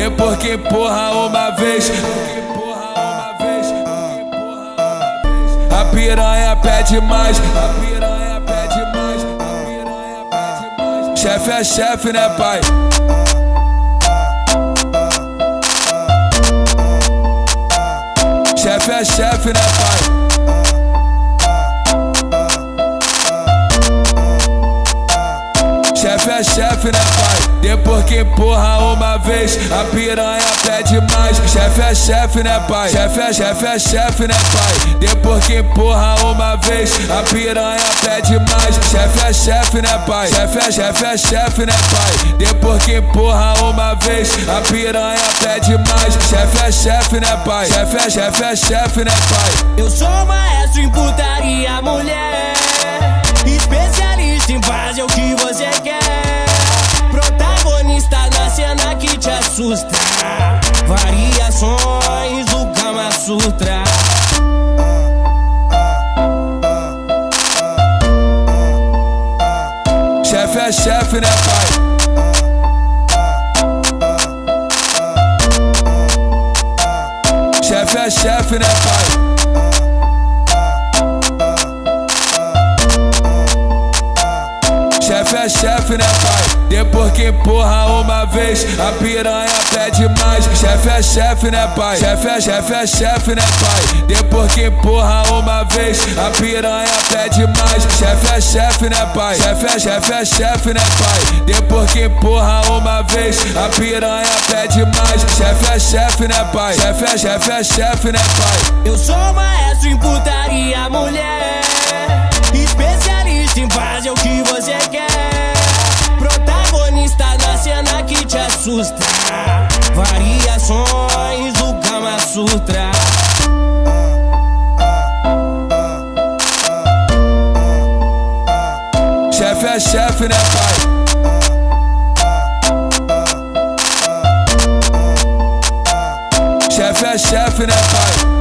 Depois que empurra uma vez. A piranha pede mais. A piranha pede mais. A piranha pede mais. Chefe é chefe, né, pai? Chefe é chefe, né, pai? Chefe é chefe, né? Depois que empurra uma vez, a piranha pede mais. Chefe é chefe, né, pai? Chefe é chefe, é chefe, né, pai? Depois que empurra uma vez, a piranha pede mais. Chefe é chefe, né, pai? Chefe é chefe, é chefe, né, pai? Depois que empurra uma vez, a piranha pede mais. Chefe é chefe, né, pai? Chefe é chefe, é chefe, né, pai? Eu sou maestro em putaria, que te assusta. Variações do Kama Sutra. Chefe é chefe, né, pai? Chefe é chefe, né, pai? Chefe é chefe, né, pai? Depois que empurra uma vez, a piranha pede mais. Chefe é chefe, né, pai? Chefe é chefe, é chefe, né, pai? Depois que empurra uma vez, a piranha pede mais. Chefe é chefe, né, pai? Chefe é chefe, é chefe, né, pai? Depois que empurra uma vez, a piranha pede mais. Chefe é chefe, né, pai? Chefe é chefe, é chefe, né, pai? Eu sou maestro em putaria, assusta. Variações do Kama Sutra. Chefe é chefe, né, pai? Chefe é chefe, né, pai?